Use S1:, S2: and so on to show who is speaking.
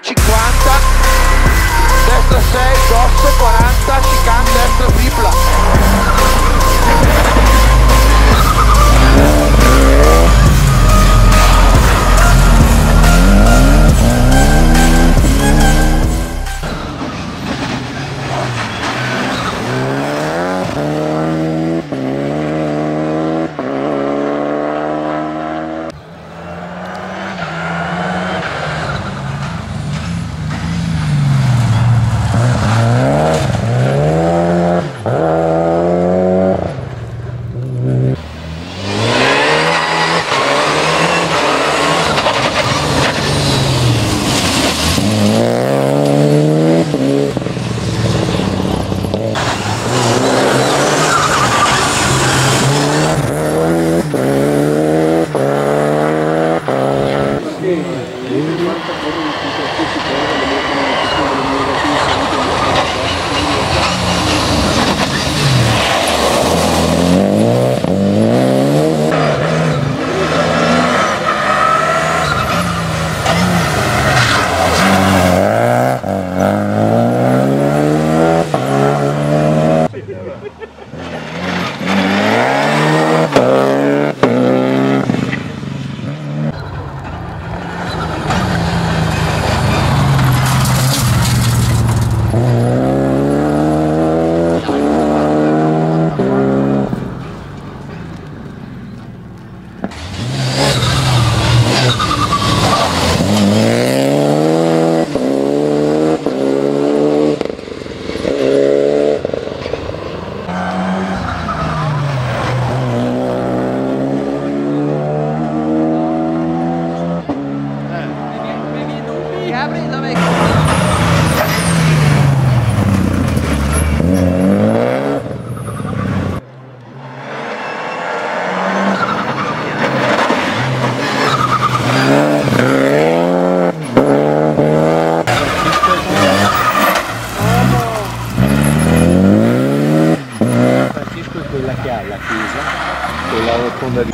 S1: te guarda Uh...
S2: è